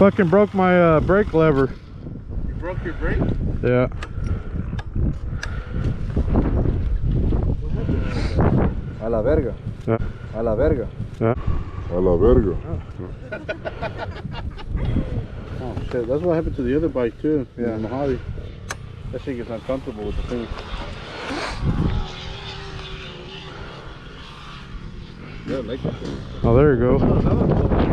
Fucking broke my uh, brake lever. You broke your brake? Yeah. A la verga. Yeah. A la verga. Yeah. A la verga. Oh shit, that's what happened to the other bike too. Yeah. The Mojave. That shit gets uncomfortable with the thing. Yeah, like that. Oh, there you go.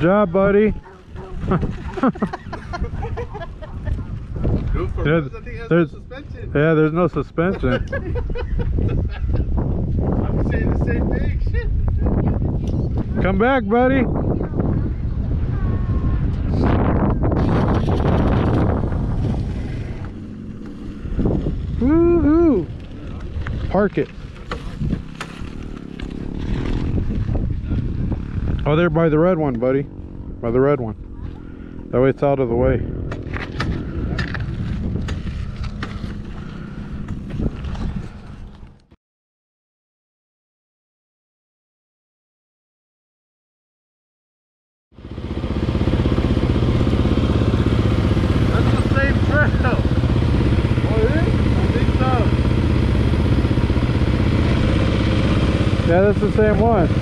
Good job, buddy. Good for Yeah, us. I think it has there's- no suspension. Yeah, there's no suspension. I'm saying the same thing. Come back, buddy. Woohoo! Park it. Oh, there by the red one, buddy. By the red one. That way it's out of the way. That's the same trail. Oh, it is? I think so. Yeah, that's the same one.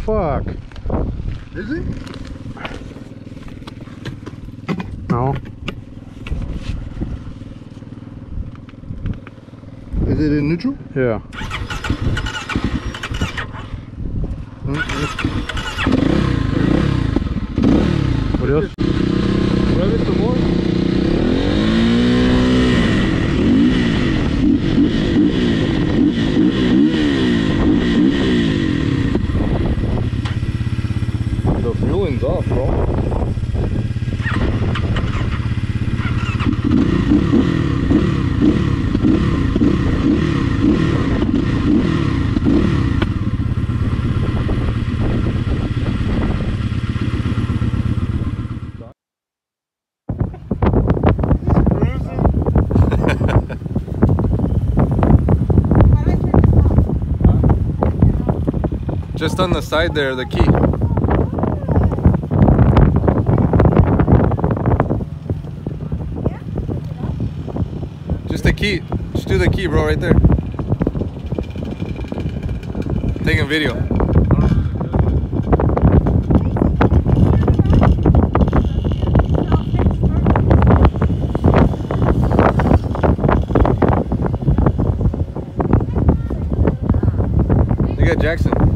Fuck. Is it? No. Is it in neutral? Yeah. Mm-hmm. What else? Rev it some more. The fueling's off, bro. Just on the side there, the key. Just the key. Just do the key, bro, right there. Taking video. You got Jackson.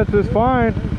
That's just fine.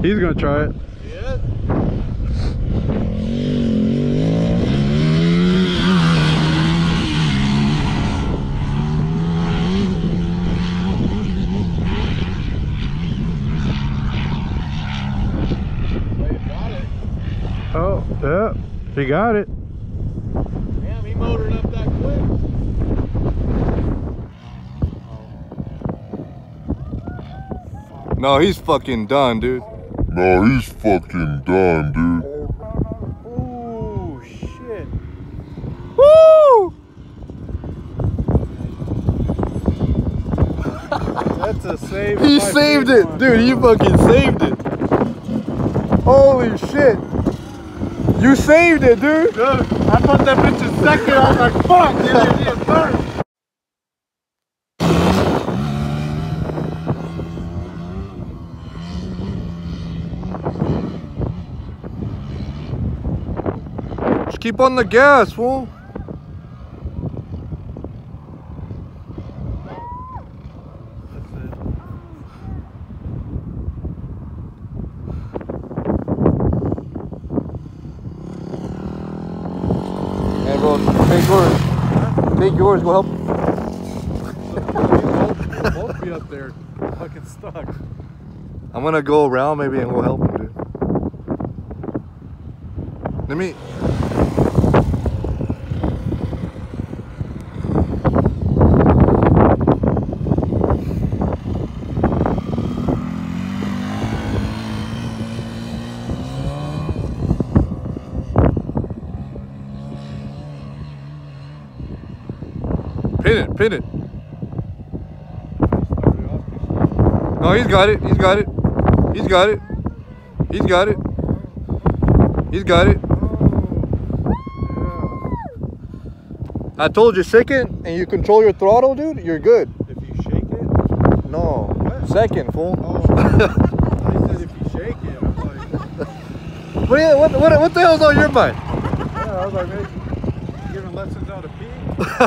He's gonna try it. Yes. Well, you. Oh, yeah. He got it. Damn, he motored up that quick. No, he's fucking done, dude. No, he's fucking done, dude. Ooh, shit. Woo! That's a save. He saved it, one. dude. He fucking saved it. Holy shit! You saved it, dude. Dude, I thought that bitch in second. I was like, fuck, dude, you're third. Just keep on the gas, fool. Hey, bro, take yours. Take yours. Go help. We'll both be up there, fucking stuck. I'm gonna go around maybe and we'll help him, dude. Let me. Pin it. No, he's got it. He's got it. He's got it. He's got it. He's got it. I told you second and you control your throttle, dude, you're good. If you shake it, No. What? Second, fool. oh, I said if you shake it. I'm like, What, you- what, what, what the hell's on your mind? yeah, I was like, giving lessons how to pee.